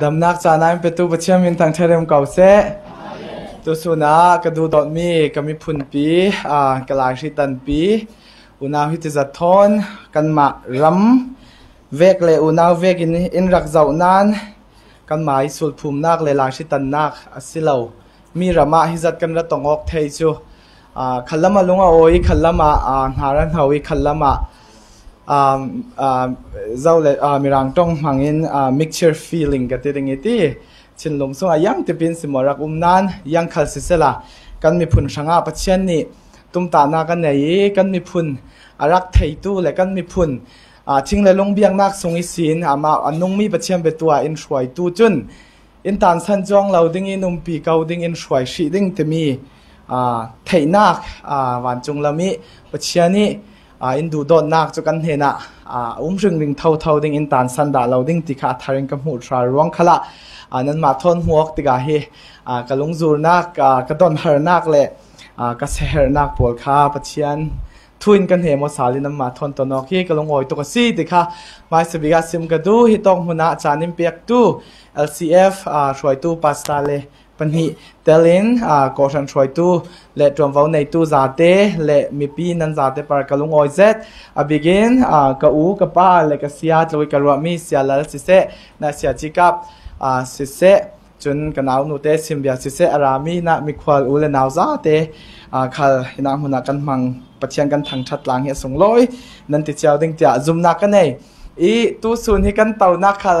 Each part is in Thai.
ดำนักจานายเป็นตัวประเชียมินทางเทเรมเก่าเสตัวสุนัขกระดูดอดมีก็มีพุนปีอ่ากลายชิตันปีอุณาหิตจัดทอนกันมารำเวกเลยอุณาเวกินอินรักเจ้านานกันหมาอิสุลภูมินักเลยลาชิตันนักอสิเลวมีรำมาฮิจัดกันระตองออกเทจูอ่าขันละมาลุงโอ้ยขันละมาอ่าหารันเขาวิขันละมา zau le a mirang tong hangin a mixture feeling ka te ding iti chin lom so ayang te pin simorak umnan yang khal si sela kan mi phun sanga pachian ni tum ta na kan nei kan mi phun arak thei tu le kan mi phun a thing le long biang nak sung i sin ama anung mi pachian be tua in shwai tu chun in tan san jong lo ding in um pi kau ding in shwai shi ding te mi a thei nak a wan chung lami pachian ni อ่าอินดูดอนนักจุกันเห็นอะอ่าอุ้มรึงริงเท่าเท่าดิ่งอินตานสันดาเราดิ่งติขาทาริงกับหูชาร้วงขละอ่านั้นมาทนหัวติกาเฮอ่ากะลุงจูนักอ่ากะดอนเฮรนักเลยอ่ากะเซเฮนักปวดขาปะเชียนทุนกันเหมสาลินมาทนตัวนอกฮีกะลงออยตุกซีติค่ะมาสบิกาซิมกะดูฮิตองหุนะจานิมเปียกตู LCF อ่าช่วยตู้ปัสตาเลย ปัญหิเตลินอ่าก่อชันช่วยตู้และตรวมว้าในตู้ซาเตและมีปีนันซาเตปารกะลุงออยเซตอ่าบิกินอ่ากะอูกะป้าและกะเสียตลวยกะรวมีเสียลลสิเซนาเสียจิกับอ่าสิเซจนกันเอาหนูเตซิมเบียสิเซอารามีนะมีควาลอูเลนาวซาเตอ่าคัลนาหุนากันมังปัจจัยกันทางชัดหลังเฮสงลอยนั่นติเจ้าดิงเตียซุมนักกันเนอีตู้ซุนให้กันเต่านักคัล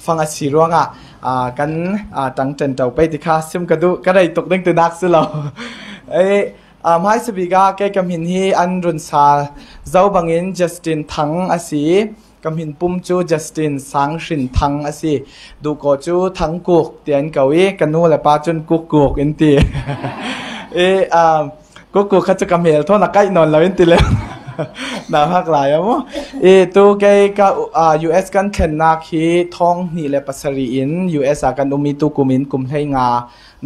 งร่วงอะกันจังจันเจ้าไปอ่าอ่าแกขัดกระปุ่มหนาโนในตัวเสียแล้วก็เซฟเรเราสนากันกันจังจันเจ้าตั้งยาแต่ละฮิแวกจานที่กันมีพุนี้ทวนทู่สุนงานคุมดึงมีจานฟังอาชีร่วงอะอ่ากันอ่าจังจันเจ้าไปที่ข้าซิมกระดูก็ได้ตกดึงตัวนักสิเราเอ้อ่าไม่สบิกาแกกำหินฮีอันรุนซาเจ้าบังอินจัสตินทั้งอาศีกำหินปุ่มจูจัสตินสังสินทั้งอาศีดูโกจูทั้งกุกเตียนเกาอีกันนู่นแหละป้าจุนกุกกุกอินตีเออ่ากุกกุกเขาจะกำเหินโทษนักไก่นอนแล้วอินตีเลย นาพักหลายอะมั้งเอตัวแกก็อ่า US กันเข็นนักฮีท้องนี่แหละปัสรีอิน US อากันอุมิตุกุมินกุมให้งา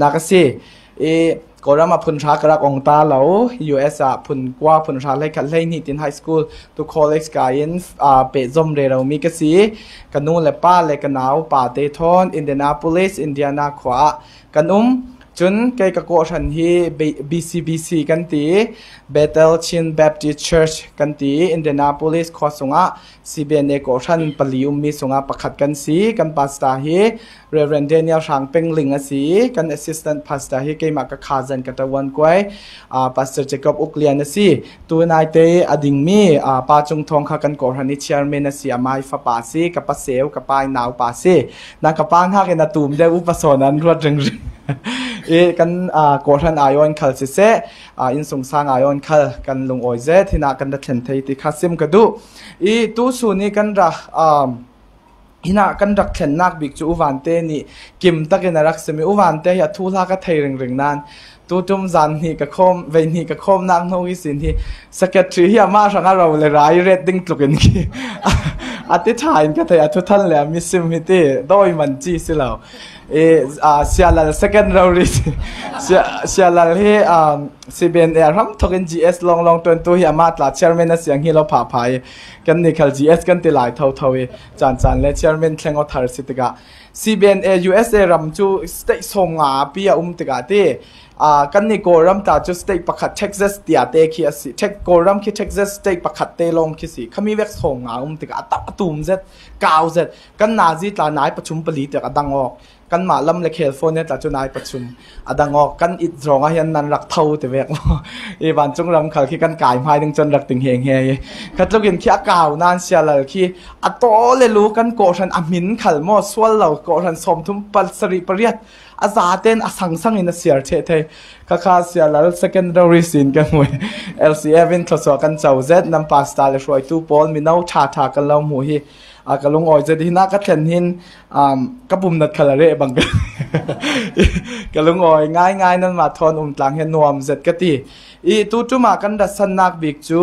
นักสิเอก็รามาพุนชากรักองตาเรา US อะพุนกว่าพุนชาเลยคันเลยนี่ตินไฮสคูลตุคอลเลกกายินอ่าเปจอมเรเรามีกสีกันนู่นเลยป้าเลยกันหนาวป่าเตทอนอินเดนาโพลิสอินเดียนาขวากันอุ้ม จนเกยกโกชันฮี BCBC กันตี Bethel Chin Baptist Church กันตี Indianapolis ขอสงะ CBN โกชันปลีอุมมีสงะประคัดกันสีกันปาสตาฮี Reverend Daniel ชางเป็งลิงอสีกัน Assistant Pastor ฮีเกยมากะคาจันกะตะวันกวยอ่า Pastor Jacob อุกเลียนอสีตัวนายเตอดิงมีอ่าปาจงทองค่ะกันโกรันนิ Chairman อสีอามายฟาปาสีกับปาเซลกับปายนาวปาสีนักกับปางฮักเนตูมได้อุปสรรคนั้นรวดรึง อีกันอ่ากรันอายอนคัลเซเซอ่าอินสงสางอายอนคัลกันลงโอยเซที่นักกันดัดเทนเทติคัสิมกระดูอีตู้สูนี้กันรักอ่าฮินากันรักเข็นนักบิกจูอุวันเตนี่กิมตะกันรักสมิอุวันเตยทูลากะเทริงริงนั้น ตูจุมจันนี่กะคมเวนี่กะคมนักโนวิสินที่สเก็ตทรีเฮียมาสังเราเลยรายเรดดิ้งตุกินกี้อธิษฐานก็เถอะทุกท่านเลยมิสซิมิตีโดยมันจีสิเราเออ่าเสียล second round ริเสียเสียลเฮอ่าซีเบนเอร์รัมทกิน GS ลองลองตัวตัวเฮียมาตลาด chairman นเสียงเฮียเราผ่าพายกันนี่คัล GS กันติลายเท่าเท่าเอจานจานและ chairman แข่งอาทาร์สิตกะ CBNA USA รัมจู state ส่งอาปียอุ้มติกาตีอ่ กันนี่โกรัมตาจูสเตกประคัดเท็กซัสเตียเตคีสิเทคโกรัมคีเท็กซัสเตกประคัดเตลงคีสิขมีเวกส่งอาอุ้มติกาตักตุ่มเซตกาวเซตกันนาจีตานายประชุมปลีเตกดังออก กันมาลำเล็กเฮลโฟนเนี่ยตาจุนายประชุมอดังออกกันอิดรองอายันนันรักเท่าแต่เวกเอวันจงรำขัลคีกันกายพายดึงจนรักติงเฮงเฮยคัดลูกินขี้อากาวนานเสียเลยคีอัตโตเลยรู้กันโกชันอามินขัลมอสวลเราโกชันสมทุมปัลสริปริยัตอาซาเตนอาสังสังอินเสียเทเทข้าข้าเสียแล้ว secondary scene กันมวย LCF วินทศกันเจ้าเซตนำปาสตาเลช่วยตู้ปอลมีน้าชาทากันเล่าหมูฮี อากลงออยจะดีนักก็เทนหินอ่ากระปุ่มนัดคาราเร่บังกันกะลุงออยง่ายง่ายนั่นมาทอนอุ้มตลังเห็นนวมเสร็จกะตีอีตูจุมากันดัสันนักบิกจู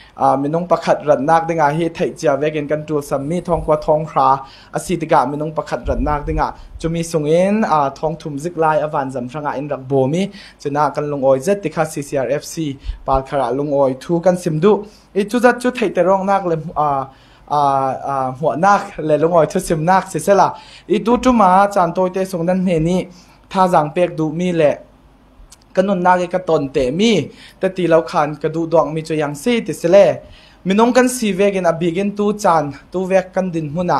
มินงประคัดรันนักด้งอะเฮไทเจียเวกันกันตัวสมีทองกว่าทองคราอาศิติกามินงประคัดรันนักด้งอะจะมีสุงเอ็นอ่าทองทุมซิกไลอวันสัมพรังอินรักโบมีจะน่ากันลงออยเจติกะซีซีอาร์เอฟซีปาลคาราลงออยทูกันซิมดุอีจุดจัดจุดไทยแต่ร้องนักเลยอ่าหัวนักเลยลงออยทุสิมนักเสียสละอีตูจุมาจานโตยเตสงดันเฮนี่ท่าสังเปียกดูมีแหละ กันนนาเกกตนเตมีแต่ตีเราขันกระดูดวงมีจะยังซีติสเลมีน้องกันสีเวกินอบิกินตูจานตูเวกกันดินหุนะ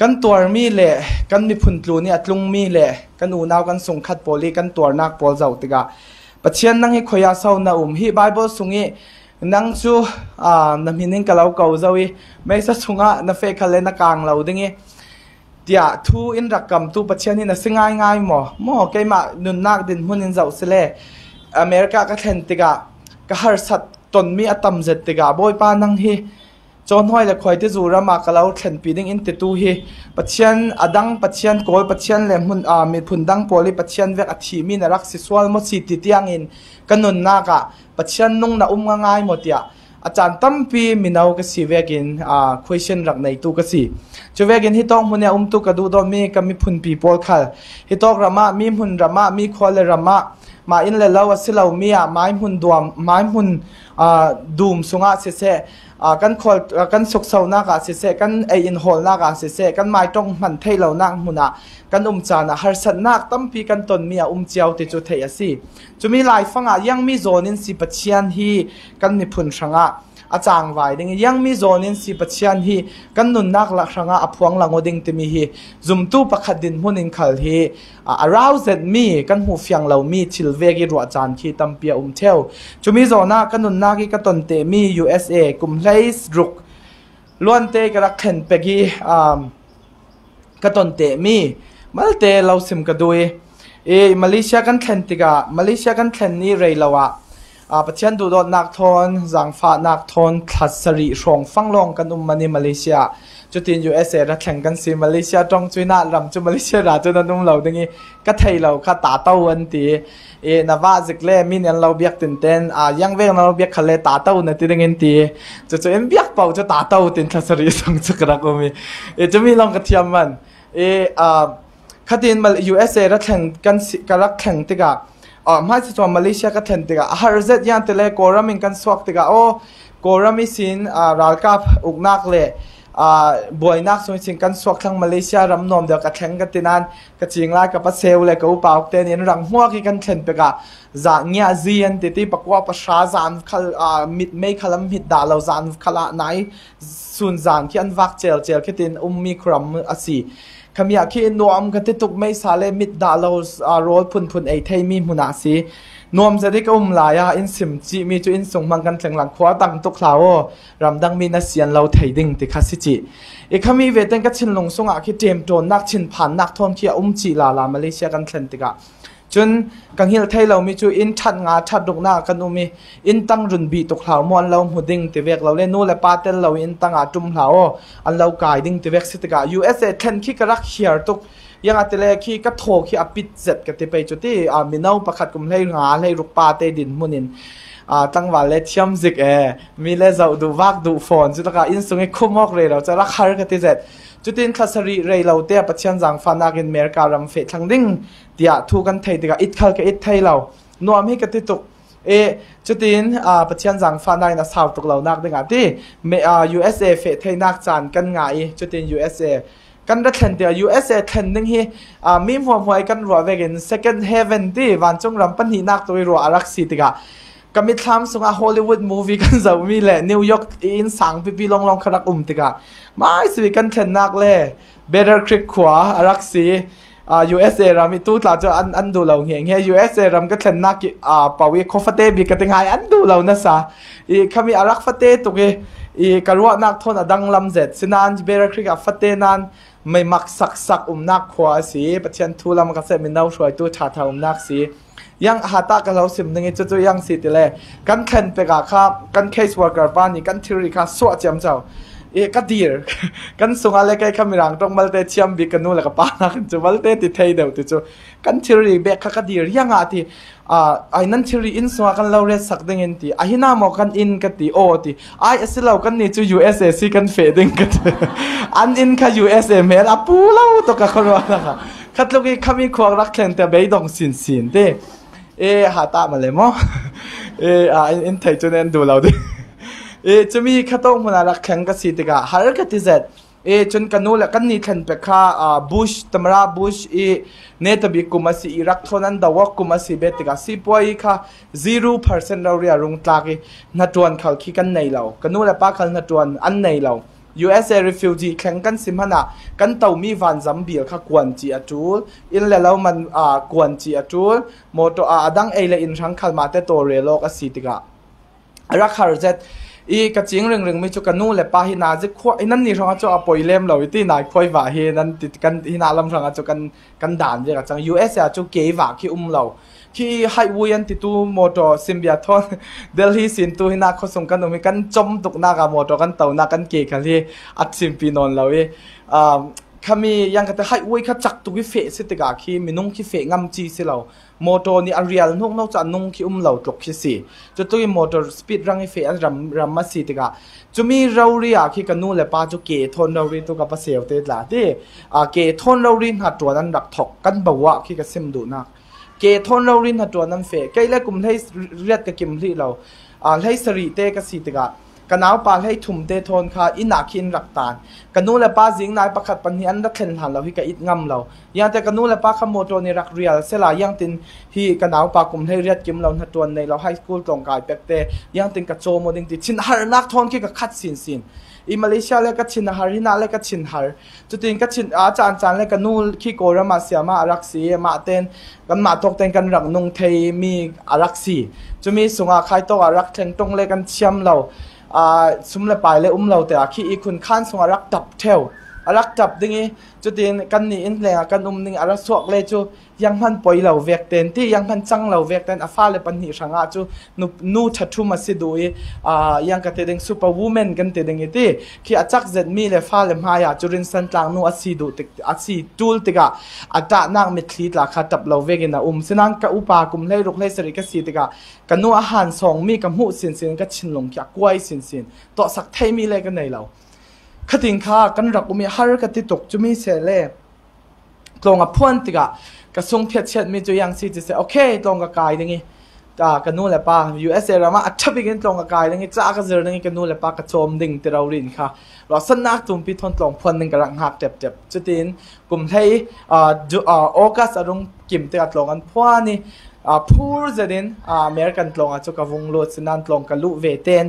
กันตัวมีเละกันมีพุนตลูนี่อัตลุงมีเละกันอูนาวกันส่งขัดโปลีกันตัวนักโปลเจ้าติกาปัจเจียนนั่งให้ขยาเศร้านาอุมฮีไบเบิลสุงี้นั่งจูอ่านำหินิงกับเราเก่าเจ้าอีไม่สัสุงะนเฟคเลนักกลางเราดิงี้ tia thu in rakam tu pachian hin a singai ngai mo. Mo ke ma nun nak din hun in zau sele america ka thlen tiga. Ka har sat ton mi atam zet tiga. Boy pa nang hi. Chon hoi le khoi te zura ma kalau thlen pi ding in te tu hi. Pachian adang pachian kol pachian le mun a ah, mi phun dang poli pachian vek a thi mi na rak si swal mo si ti tiang in. Kanun na ka pachian nung na um nga ngai mo tia. อาจารย์ตั้มปีมีนาวก็สิเวกินอ่า question รักในตู้ก็สิจะเวกินที่ต้องหุ่นเนี่ยอุ้มตู้กระดูดอมีก็มีพุ่นปีโพลคัลฮิตองรามามีหุ่นรามามีควอลเลรามา มาอินเลลาวสิลาวมีอะไม้หุ่นดวมไม้หุ่นดูมสุงะเสเสกันคอลกันสุกเสานักอะเสเซกันไออินโฮลนากอะเสเซกันไม้ตรงมันเทเหล่านักมุนอะกันอุ้มจานะฮาร์สันนักตั้มพีกันตนมีอะอุ้มเจียวติจุเทียสิจะมีหลายฟังอะยังมีโซนินสิปัจเจียนฮีกันมีพุนชังอะ a chang vai ding yang mi zonin si pachian hi kan nun nak la ranga aphuang lango ding ti mi hi zum tu pakhat din hunin khal hi aroused me kan hu fyang lo mi thil ve gi ro chan khi tampia um theo chumi zona kan nun na gi ka ton te mi usa kum hlais ruk luan te ka rak khen pe gi um ka ton te mi mal te lo sim ka dui e malaysia kan khen tiga malaysia kan khen ni rei lawa อา ประเทศดูดนักทนจังฟ้านักทนทัศริชงฟังลองกันอุมมันในมาเลเซียจุดที่ยูเอสเอรัแข่งกันสิมาเลเซียตรงจุยน่ารำจุมาเลเซียราจุนันนุ่มเราดังนี้ก็ไทยเราข้าตาเต้าวันตีเอนาวาจิกเล่มินยันเราเบียกตื่นเต้นอ่ายังเวงเราเบียกขันเลตาเต้าเนี่ยตีดังนี้ตีจุดจุเอ็มเบียกเป่าจะตาเต้าตินทัศริสงจุกระก็มีเอจะมีลองกระเทียมมันเออ่าคดีนมายูเอสเอรัแข่งกันกันรักแข่งติกา อ๋อไม่ใช่ตัวมาเลเซียก็เห็นติกาฮาร์เซตยันเตเลโกรามินกันสวักติกาโอ้โกรามิสินอ่ารัลกับอุกนักเลยอ่าบอยนักส่วนสิงกันสวักทั้งมาเลเซียรำนอมเดียวกับแข่งกันตินันกับจิงไล่กับปัสเซลเลยกับอุปาอุกเตนินรังหัวกี่กันเห็นไปกะจางเงียจีนติตีปกว่าประชาจานขลอ่ามิดไม่ขลัมมิดดาเราจานขละไหนส่วนจานที่อันวักเจลเจลคิดตินอุ้มมีครัมอสี มียคีนวมกันที่ตุกไม่สาเลมิดดาเราอารถพุ่นพุนไอเทมีมุนาสีนวมจะได้ก็อุ้มลายอินสิมจีมีจุอินส่งมังกันแข่งหลังควาตังตุกลาวรำดังมีนาเซียนเราไทยดิ่งติคาสิจิอีกขมีเวทนก็ชินลงส่งอาคิเจมโจนนักชินผ่านนักท่องเที่ยวอุ้มจีลาลามาเลเซียกันเซนติกา จนกังเฮลไทยเรามีจูอินชัดงาชัดดกหน้ากันอุมีอินตั้งรุนบีตกเหลามอนเราหุดิงติเวกเราเล่นนู่นและปาเตลเราอินตั้งอาจุมเหลาอันเรากายดิ่งติเวกสิตกา USA เทนขี้กระรักเฮียร์ตุกยังอัตเลขี้กระโถขี้อปิดเจ็ดกันติไปจุดที่อ่ามินาประคัดกุมให้งาให้รุกปาเตดินมุนินอ่าตั้งว่าเลเทียมซิกเอมีเลจะดูวักดูฟอนจุดตะกาอินสุงให้คุ้มมอกเลยเราจะรักฮาร์กันติเจ็ด จุดที่คลาสรีเรย์เราเตะปัจจัยจังฟันนักินเมริการัมเฟทั้งดิ่งเดียทูกันไทยติกาอิดขัลกับอิดไทยเรานวมให้กติตุกเอจุดินอ่าประเทศจังฟ้าในนสาวตุกเหล่านักดึงอะที่เมอ่า USA เฟทให้นักจานกันไงจุดอิน USA กันรัฐเทนเดีย USA เทนนึงฮีอ่ามีหัวหวยกันรัวเวกิน second heaven ที่วันจงรำปันหีนักตัวรัวอารักสีติกะ ก็มีทำสงาฮอลลีวูดมูวี่กันจะมีแหละนิวยอร์กอินสังปีปีลองลองขรักอุ้มติกะไม่สวีกันเทนนักเลย better creek ขวาอารักสีอ่า USA รามีตู้ตลาดจะอันอันดูเราเหียงเฮีย USA รำก็เทนนักอ่าปาวีคอฟเต้บีก็ติงไงอันดูเรานะซะอีคำมีอารักฟเต้ตุกอีกรัวนักทนอดังลำเจ็ดสินัน better creek อะฟเต้นั้น ไม่มักสักสักอุ้มนักขวาสีประเทียนทูลามก็เสมินดาช่วยตัวชาทาอุ้มนักสียังหาตากันเราสิมนึงจุดยังสิติเลยกันเทนไปกะครับกัน case worker ป้านี่กันทีริคาสวดจำเจ้า เอกดีร์กันสุงอะไรกันขมิรังตรงมาเตเชียมบิกันนู่นแล้วก็ป้านักจูมาเตติเทยเดียวติจูกันเชอรี่เบกขาก็ดีร์ยังอะที่อ่าไอ้นั่นเชอรี่อินสุงกันเราเรศสักดิ่งทีไอ้หน้ามอกันอินกันตีโอทีไอ้สเรากันนี่จูยูเอสเอซีกันเฟดิงกันอันอินค่ะยูเอสเอเมลอะปูเล่าตัวกับคนว่านะคะคัดลูกอ้กขมีความรักแข่งแต่เบยดองสินสินเต้เอ๊หาตามาเลยมั้งเอ๊อ่าอินไทยจูเนนดูเราดิะมีข้าต้องมันอะไรแข่งกับสิติกาฮาร์กติเซตเอจนกันนู้นแหละกันนี่ทันไปค่าอ่าบุชตมราบุชเอเนตบิกุมาสิอิรักทนันดาวกุมาสิเบติกาสิปวยค่ะ zero percent เราเรียรุงตากนัดวนเขาขี้กันในเรากันนู้นแหละป้าเขานัดวนอันในเรา USA refugee แข่งกันสิมหนากันเต่ามีวันจำเบียค่ะกวนจีอาจูอินแล้วมันอ่ากวนจีอาจูโมโตอาดังเอเลอินรังคัลมาเตโตเรโลกสิติการักฮาร์เซต อีกระจิงเรื่องเรื่องไม่จุกันนู่นเละป้าฮินาจะขวนั่นนี่ช่างจุอปอยเล่มเราที่นายคอยว่าเฮนั้นติดกันฮินาลำช่างจะกันกันด่านเยอะกจังยูเอสอาจะเกยว่าที่อุ้มเราที่ไฮวุยันติตูมอตอซิมเบียทอนเดลฮีสินตูฮินาเขาส่งกันตรงนี้กันจมตุกนากับมอตอกันเต่านากันเกยกันที่อัดซิมปีนอนเราเออ่า ขมียังกันแต่ให้วุ้ยขจักตุกิเฟสิตกาคีมีนุ่งคีเฟงำจีสิเรามอตอนี่อารียลนุ่งนอกจากนุ่งคีอุ้มเราตกคีสิจะตุกิมอตอสปีดรังเฟอันรำรำมาสิตกาจะมีเราเรียคีกันนู่นเลยป้าจะเกทนเราเรียตัวกับภาษาเตลาที่อ่าเกทนเราเรียนหัดตัวนั้นรักถกกันบ่าวคีกับซิมดูนักเกทนเราเรียนหัดตัวนั้นเฟใกล้แล้วกลุ่มให้เรียกกับกิมที่เราอ่าให้สรีเตกสิตกา กันเอาปาให้ทุ่มเตทนค่ะอินาคินรักตานกันนู้และป้าจิงนายประคัดปัญญานักเข็นหันเราฮิกอิดงำเรายังแต่กันนู้และป้าขโมโตนี่รักเรียลเสลายังตินฮีกันเอาปากลุ่มให้เรียดกิมเราหนตัวในเราไฮสคูลตรงกายเป็กเตยังตินกระโจมดิงติชินฮารนักทอนคิกับคัดสินสินอิมาเลเซียเล็กก็ชินฮาร์ฮินาเล็กก็ชินฮาร์จุดตินก็ชินอาจารย์จานเล็กกันนู้นขี้โกรามาเสียมาอารักสีมาเต้นกันมาตกเต้นกันรักนุ่งเทมีอารักสีจะมีสุงอาใครตัวอารักเทงตรงเล็กกันเชียมเรา ซุมเลไปเลยอุ้มเราแต่ขี้อีคุณขั้นสงรักดับเทว รักจับดิ่งจุดเด่นกันนี่อินแรงกันอุ้มดิ่งรักสวกเลยจูยังพันปล่อยเราเวกเต็นที่ยังพันจังเราเวกเต็นอาฟ้าเลยปัญหาสังอาจูนูนูทัดทุมาสิดูอ่ายังกันเต็งซูเปอร์วูแมนกันเต็งที่ขี้อาจักเจ็ดมีเลยฟ้าเลยมายาจูรินสันตังนูอาศิดูติอาศิตูลติกาอาจานักมิตรีตลาขัดจับเราเวกินะอุ้มสินังกับอุปากุมเลยรุกเลยสริกสิติกากันนูอาหารสองมีกับหูสินสินก็ชินลงจากกล้วยสินสินต่อสักเทมีเลยกันในเรา ขดิ่งข้ากันรักอุมีฮาร์กติตกจะมีเสล่ตรงกับพวนติกากระทรวงเพียรเชิดมีจุยังสิจะเสโอเคตรงกับกายนี่กากันนู่นแหละป้า USA รามาอัจฉริยะตรงกับกายนี่จ้ากระเจอนี่กันนู่นแหละป้ากระโจมดิ่งที่เรารินค่ะเราสนักตุ่มพิทนตรงพวนหนึ่งกำลังหักเจ็บเจ็บจุดินกลุ่มไทยอ่าจูอ่าโอกัสอารมณ์กิมเตะตรงกันพวนี่อ่าพูดจะดินอ่าอเมริกันตรงอะจุกวงโลดสนันตรงกันลุเวเตน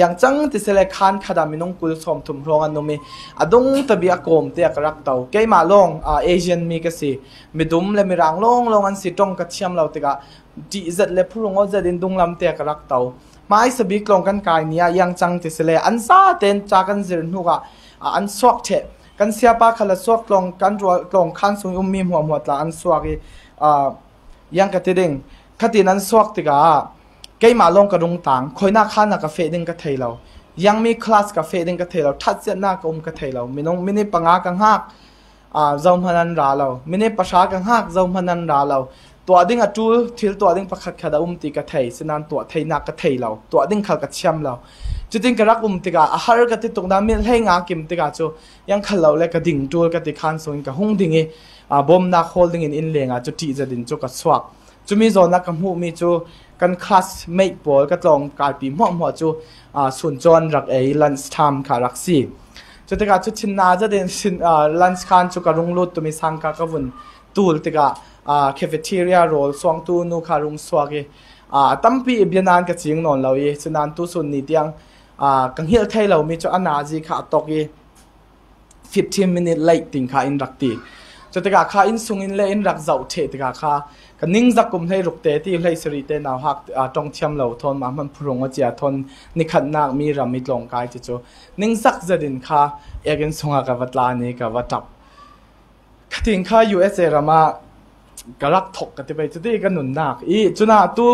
ย่างจังที่เสลคันขดามินงกุลสมทุมรองอันนุมีอดงตบีอากรมเตียกรักเตาเกมาลงอ่าเอเชียนมีกสิมีดุมและมีรังลงลงอันสิตรงกัดเชียมเราติกะจีจัดและพูดงอเจดินดุงลำเตียกรักเตาไม่สบิกลงกันกายเนียยังจังที่เสลอันซาเตนจากันสินุกะอันสวกเทกันเสียปาขลัสวกลงกันรัวลงคันสุงอุมมีหัวหัวตาอันสวกอ่ายังกระติดิงคตินั้นสวกติกา เกมาลงกระดุงต่างคอยหน้าข้านกกาแฟดิงกระเทยเรายังมีคลาสกาแฟดิงกระเทยเราทัดเจหน้ากรมกระเทยเรามินงมินิปังอากังหักอ่าเจ้าพนันราเรามินิประชากังหักเจ้าพนันราเราตัวดิ้งอจูทิลตัวดิ้งประคัดขดาอุ้มตีกระเทยสนันตัวเทยนักกระเทยเราตัวดิ้งขัดกระเชียมเราจุดดิ้งกระรักอุ้มตีกาอาหารกระติตรงนั้นมีให้งากิมตีกาจูยังขัดเราเลยกระดิ่งจูกระติคันส่วนกระหุ่งดิ้งอ่าบอมนักโฮลดิ้งอินอินเลงอะจุดที่จะดิ้งจูกระสวักจุมีโซนักกำหูมีจู กันคลาสเมทบอลก็ตรงกายปีมั่วมั่วจูอ่าสุนจวนรักเอลันส์ทามขารักซีจุดที่กาจุดชินนาจะเดินชินอ่าลันส์คานจูการุงลุดตัวมีสังกักวุนตูลที่กาอ่าแคฟเทเรียโรลสวงตูนูคารุงสวากีอ่าตั้มปีเบียนานกับจิงนอนเราเอสุนันตุสุนนิดยังอ่ากังเฮียไทยเรามีจูอันนาจีขาตกเ15 minute late ติงขาอินรักตี จะตะกาขาอินสุงอินเลอินรักเจ้าเทตะกาขากันนิ่งจักกุมให้รุกเตที่ให้สรีเตนาวหักอ่าตรงเทียมเราทนมามันพรุงว่าจะทนนิขัดนักมีรามิดลงกายจะจูนิ่งจักจะดินขาเอกินสุงกับวัตลานี้กับวัตับขติงขา USA รามากรักถกกันไปจะได้กันหนุนนักอีจุนาตู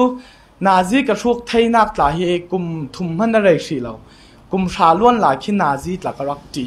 นาซีกระชุกไทยนักหลายกุมทุมมันอะไรสิเรากุมชาล้วนหลายขี้นาซีหลักรักจี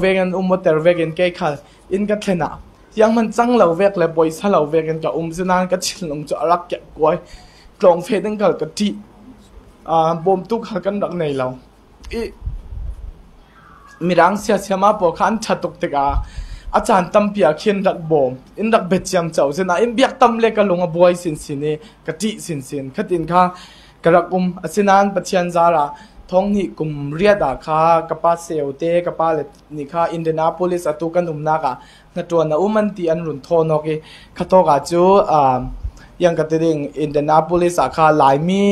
เวกันอุ้มวัตเตอร์เวกันเกยขลอินกัตเลนะยังมันจังเราเวกเลยบอยส์เราเวกันกับอุ้มสนานกัชิลงจะรักเก็บกวยกลองเฟดังกับกะทิอ่าบอมตุกหักันรักในเราอี มีรังเสียเสียมาปอขันชัดตุกติกาอาจารย์ตั้มเปียเขียนรักบอมอินรักเบ็ดจำเจ้าเสนาอินเบียกตั้มเล็กกะลงอบวยสินสินนี่กะติสินสินขัดอินค่ะกระกุมอาศินานปัจจัยจาระท้องนี่กุมเรียดาค่ะกะปาเซลเตกะปาเลนี่ค่ะอินเดนาโพลิสอตุกันอุมนากะนตัวนาอุมันตีอันรุนโทนอกขะโตกาจูอ่ายังกระติงอินเดนาโพลิสอาคาหลายมี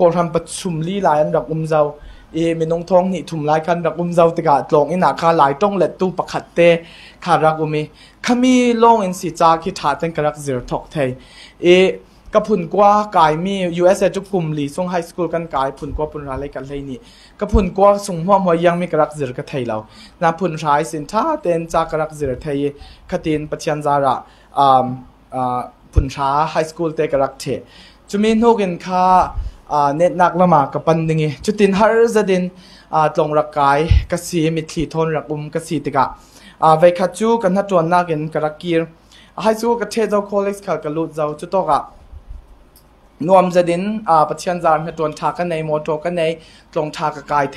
กอรัมประชุมลีหลายอันรักอุมเจ้า เอมนงทองนี่ถุมลายคันรักอุ้มเจ้าตกาตลงอินาคาหลายต้องเล็ดตู้ประคัดเตขารักอุ้มีขมีลงอินสิจาคิดถาเต็งกรักเซอทอกไทยเอกระพุนกว่ากายมี US จุกลุ่มลีส่งไฮสคูลกันกายพุนกว่าพุนรายกันเลยนี่กระพุนกว่าส่งหัวหัวยังมีกรักเซอกไทยเรานาพุนรายสินท่าเต็นจากรักเซอไทยขตินปัจจันจาระอ่าอ่าพุนช้าไฮสคูลเตกรักเทจุมีนกินค่า เน็ตนักละมากับปันดิงจุดตินฮาร์จะดินตรงรักกายกสีมิตรีทนรักอุมกสีติกะไวคัจูกันนัดจวนนักเงินกระกีร์ให้สู้กับเทเจ้าคอลเลกส์ขัดกลุดเจ้าจุดตกะนวมจะดินปัจจัยนจารย์จวนทากันในโมโตกันในตรงทากกายเท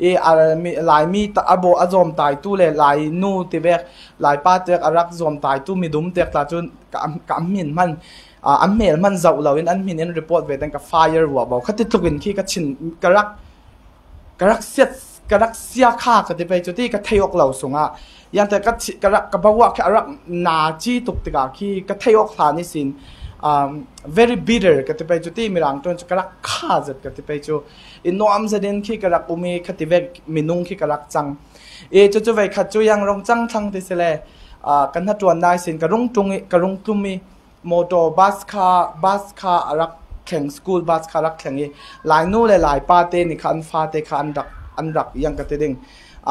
เออาจะถุมอ่าจะลีกิลคอยตู้ดินมุนักลงจังไกมาสุมคันสงานวมเจนกระกุมติกาขี้กระทินนัดมีหัวหมอคเลายมีตาโบอจอมตายตู้เลยหลายนู่ติเบกหลายป้าเจกอรักจอมตายตู้มีดุมเตกตาจุนกับกับมินมันอ่าอันเมลมันเจ้าเราเอินอันมินเอินรีพอร์ตเวดังกับไฟร์วัวบอกเขาติดตุกินขี้กระชินกระรักกระรักเสียกระรักเสียค่ากันไปจุดที่กระเทยอกเราสูงอะยันแต่กระกระรักกระบอกว่าแค่รักนาจีตุกติกาขี้กระเทยอกฐานนี่สิน um, very bitter kati pe chu ti mirang ton chu kalak kha zat kati pe chu in no am zadin khi kalak umi khati ve minung khi kalak chang e chu chu ve khat chu yang rong chang thang ti sele a kan ha tuan nai sin ka rung tung ka rung tum mi moto bus kha bus kha arak kheng school bus kha rak kheng e lai nu le lai pa te ni khan fa te khan dak an rak yang kati ding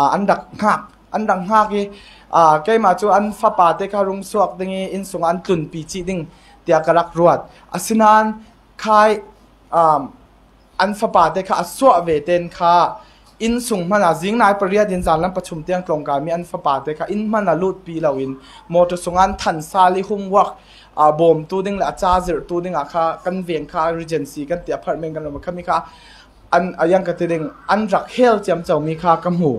a an dak ngak an dak ngak e a ke ma chu an fa pa te kha rung suak ding in sung an tun pi chi ding เตียกรักรวด อสินานคายอันฟปาเตค่ะสวเวเตนค่ะอินสุงมันอาจิงนายปริยดินจานลำประชุมเตียงตรงการมีอันฟปาเตค่ะอินมันอาลูดปีเราอินมอเตสุงอันทันซาลิฮุมวักอาบอมตูดิ้งละจ้าจิรตูดิ้งอาค่ะกันเวียงค่ะรีเจนซีกันเตียพาร์ตเมนต์กันเรามาค่ะมีค่ะอันอายังกันติดงอันรักเฮลจำเจ้ามีค่ะกำหู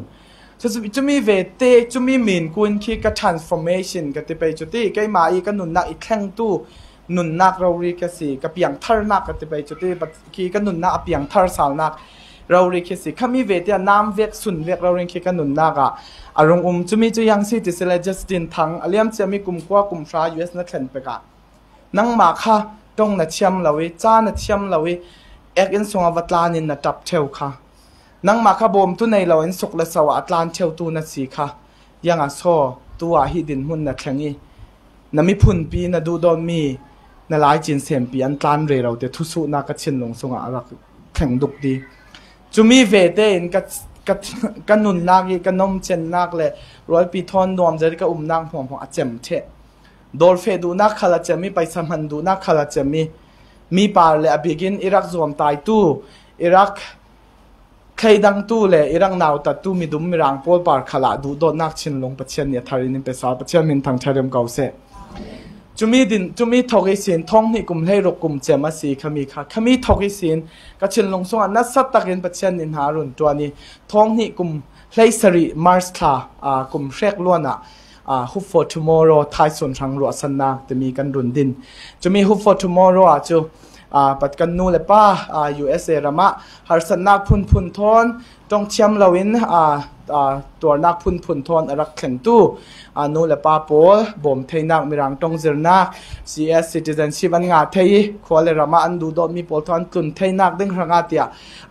จะจะมีเวทจะมีมีนกุนคีกับ transformation กันติไปจุดที่ใกล้มาอีกันหนุนนักอีกแข่งตู้ นุนนักเราเรียกสิกับเปียงทาร์นักกันติไปจุดที่คีกันหนุนนักเปียงทาร์สาวนักเราเรียกสิขามีเวทีน้ำเวกสุนเวกเราเรียกกันหนุนนักอะอารมณ์อุ้มจะมีจุยังสิที่เลจัสตินทังอเลียมจะมีกลุ่มกว่า กลุ่มฟ้า US นักเล่นไปกันนังมาค่ะต้องนัดเชื่อมเราเวจ้านัดเชื่อมเราเวเอ็กอินสงอวัตลานินนัดจับเทวค่ะนังมาขบอมตุในเราอินสุกและสวัสดิ์ลานเชวตูนัดสีค่ะยังอะโซตัวฮิดินหุ่นนักแข่งนี้นมีพุนปีนัดดูดนมี นลายจินเซมปีอันตานเรเราเดทุสุนักชินลงสงอารักแข่งดุกดีจุมีเวเตนกัดกันนุนนักกันนมเชนนักเลยร้อยปีทอนนวมจะได้ก็อุ้มนางหัวหัวเจมเทดอลเฟดูนักขลาเจมีไปสมันดูนักขลาเจมีมีปาเลยอบิกินอิรักซวมตายตู้อิรักใครดังตู้เลยอีรังนาวตัดตู้มีดุมมีรังพอลปาร์ขลาดูโดนนักชินลงปัจเจียนเนี่ยทารินินเปสาปัจเจียนมินทางชาเรมเกาเซ จุมีดินจุมีทกิสินท้องนี่กุมให้รกุมเจมาสีขมีค่ะขมีทกิสินก็ชินลงสงอันนัสัตตักินปัจเจนินหารุนตัวนี้ท้องนี่กุมเลสรีมาร์สทาอ่ากลุ่มเชกล้วนอะอ่า hope for tomorrow ทายส่วนทางรัวสันนาจะมีกันรุนดินจะมี hope for tomorrow อะจูอ่าปัดกันนูเลยป้าอ่า USA รามะหารสันนักพุนพุนทอนต้องเชียมเราวินอ่าอ่าตัวนักพุ่นพุนทอนรักแข่งตู้อานูเลป้าโปลบ่มเทนักมีรังตรงเจรนัก CS citizenship อันงาเทยขวเลรามะอันดูดมีโปลทอนตุนเทนักดึงรังอาเตีย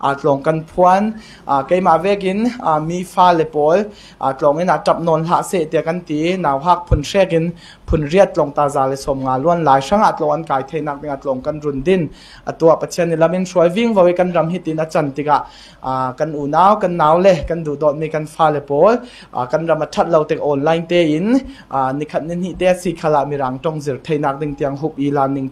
อาตลงกันพวนอ่าเกมาเวกินอามีฟ้าเลปอลอาตลงเงินจับนนหาเสเตียกันตีนาวฮักพุนเชกินพุนเรียดลงตาจาเลสมงาล้วนหลายช่างอัตลงอันกายเทนักเป็นอัตลงกันรุนดินอตัวปัจเจนิลามินช่วยวิ่งไว้กันรำฮิตินจันติกะอ่ากันอูนาวกันนาวเล่กันดูดมีกันฟ้าเลปลอ่ากันรำมาทัดเราเต็กออนไลน์เตอินอ่านิคัดนินฮิเตสิขลามีรังตรงเจอเทนักดึงเตียงหุบอีลานนิง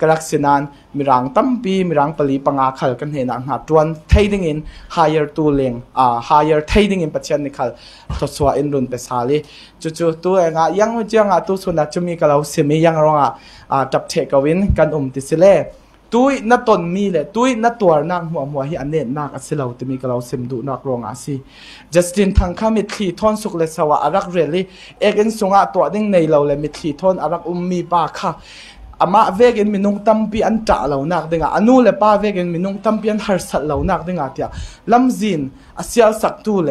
กรักมุสวลเลอารักนาจีอาชินานมีรังตั้มปีมีรังปลีปังอาขัลกันเห็นอ่างหาตวนเทดิ้งอิน higher ตัวเลงอ่า higher เทดิ้งอินปัจจัยนิคัลทศวรรษอินรุนเปสาลีจู่ๆตัวเองอะยังไม่เจ้าอะตัวสุนัขจะมีกับเราเสียมียังรองอะอ่าจับเทกวินกันอุมติสเล่ตุยนัตนมีเลยตุยนัตัวนางหัวหัวที่อันเนตนักสิเราจะมีกับเราเสมดูนักรองอาศีจัสตินทางข้ามิทีทอนสุกเลสวะอารักเรลี่เอกนสงะตัวดิ้งในเราเลยมิทีทอนอารักอุมมีปาค่ะ อามาเวกินมินุงตัมปีอันจ่าเหล่านักดึงอะอนุเลป้าเวกินมินุงตัมปีอันฮาร์สัตเหล่านักดึงอะเดียลำจินอาเซียลสักตูเล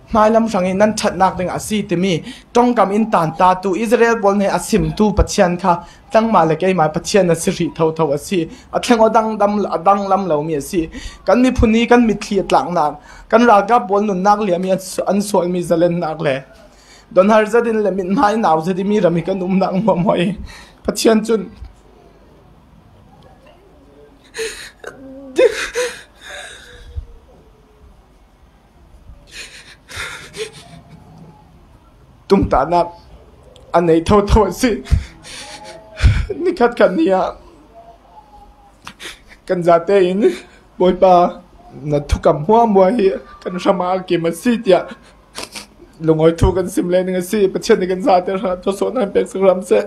นายลำสังเองนั้นชัดนักดึงอาศิตมีต้องกำอินตันตาตูอิสราเอลบอนให้อาศิมตูปัจเจียนค่ะตั้งมาเลยแกมายปัจเจียนนั่นสิริเท่าเท่าอาศัยอัตแทงอดังดำอดังลำเหล่ามีอาศักันมีพุนีกันมีเทียตหลังนักกันรากับบนหนุนนักเลี่ยมีอันสวยมีเจริญนักเลยดอนฮาร์จัดินเลยมินไม่หนาวจะดิมีรามีกันนุ่มนักมัวมวยปัจเจียนจุน tum ta na anh ấy thâu thâu si ni khát khát nia kan za te in boy pa na thu kam hua mua hi kan sama ke ma si tia lungoi thu kan sim le ni si pathian ni kan za ter ha to so na pek sakram se